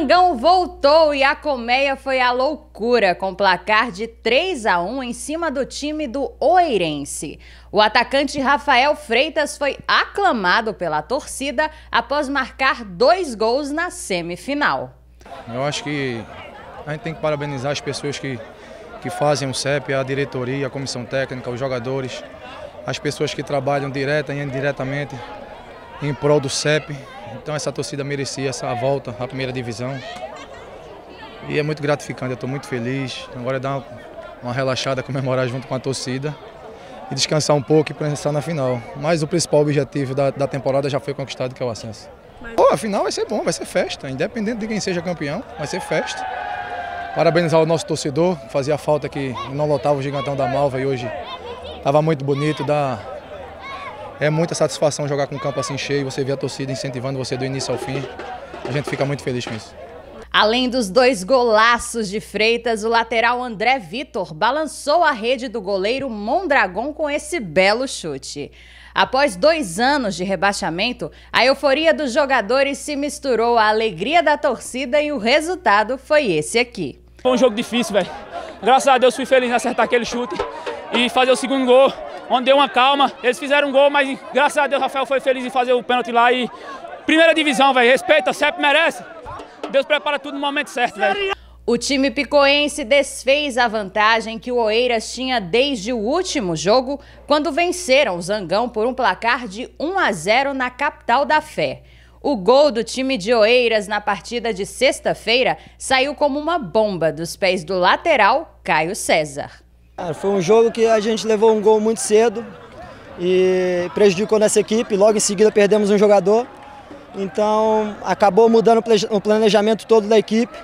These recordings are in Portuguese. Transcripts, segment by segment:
O Zangão voltou e a colmeia foi a loucura, com placar de 3 a 1 em cima do time do Oeirense. O atacante Rafael Freitas foi aclamado pela torcida após marcar dois gols na semifinal. Eu acho que a gente tem que parabenizar as pessoas que, que fazem o CEP, a diretoria, a comissão técnica, os jogadores, as pessoas que trabalham direta e indiretamente em prol do CEP. Então essa torcida merecia essa volta à primeira divisão. E é muito gratificante, eu estou muito feliz. Agora é dar uma, uma relaxada, comemorar junto com a torcida e descansar um pouco e pensar na final. Mas o principal objetivo da, da temporada já foi conquistado, que é o acesso. Pô, a final vai ser bom, vai ser festa, independente de quem seja campeão, vai ser festa. Parabenizar o nosso torcedor, fazia falta que não lotava o Gigantão da Malva e hoje estava muito bonito, dá, é muita satisfação jogar com o campo assim cheio, você vê a torcida incentivando você do início ao fim. A gente fica muito feliz com isso. Além dos dois golaços de Freitas, o lateral André Vitor balançou a rede do goleiro Mondragon com esse belo chute. Após dois anos de rebaixamento, a euforia dos jogadores se misturou à alegria da torcida e o resultado foi esse aqui. Foi um jogo difícil, velho. Graças a Deus fui feliz em acertar aquele chute e fazer o segundo gol onde deu uma calma. Eles fizeram um gol, mas graças a Deus o Rafael foi feliz em fazer o pênalti lá. E primeira divisão, velho. Respeita, sempre merece. Deus prepara tudo no momento certo, velho. O time picoense desfez a vantagem que o Oeiras tinha desde o último jogo, quando venceram o Zangão por um placar de 1 a 0 na capital da fé. O gol do time de Oeiras na partida de sexta-feira saiu como uma bomba dos pés do lateral Caio César. Foi um jogo que a gente levou um gol muito cedo e prejudicou nossa equipe. Logo em seguida perdemos um jogador. Então acabou mudando o planejamento todo da equipe.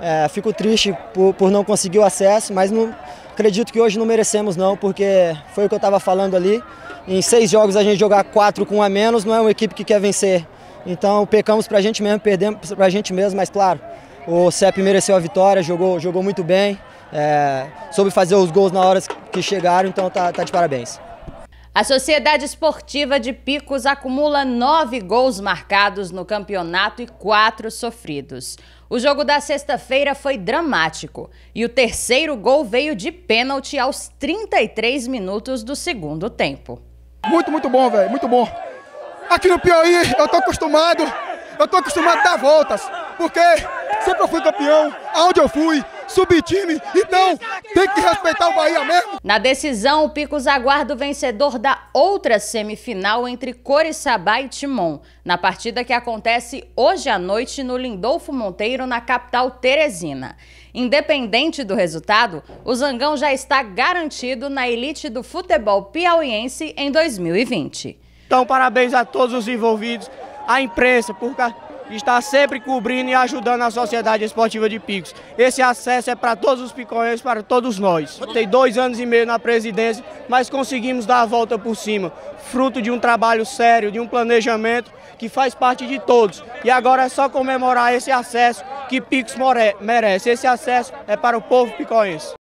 É, fico triste por, por não conseguir o acesso, mas não, acredito que hoje não merecemos não, porque foi o que eu estava falando ali. Em seis jogos a gente jogar quatro com um a menos não é uma equipe que quer vencer. Então pecamos para a gente mesmo, perdemos para a gente mesmo, mas claro, o CEP mereceu a vitória, jogou, jogou muito bem é, soube fazer os gols na hora que chegaram, então tá, tá de parabéns. A Sociedade Esportiva de Picos acumula nove gols marcados no campeonato e quatro sofridos. O jogo da sexta-feira foi dramático e o terceiro gol veio de pênalti aos 33 minutos do segundo tempo. Muito, muito bom, velho, muito bom. Aqui no Piauí eu tô acostumado, eu tô acostumado a dar voltas, porque sempre eu fui campeão, aonde eu fui, subir time, então tem que respeitar o Bahia mesmo. Na decisão, o Picos aguarda o vencedor da outra semifinal entre Coriçaba e Timon, na partida que acontece hoje à noite no Lindolfo Monteiro, na capital Teresina. Independente do resultado, o Zangão já está garantido na elite do futebol piauiense em 2020. Então, parabéns a todos os envolvidos, a imprensa, por está sempre cobrindo e ajudando a Sociedade Esportiva de Picos. Esse acesso é para todos os piconheiros, para todos nós. Tem dois anos e meio na presidência, mas conseguimos dar a volta por cima, fruto de um trabalho sério, de um planejamento que faz parte de todos. E agora é só comemorar esse acesso que Picos merece. Esse acesso é para o povo picoense.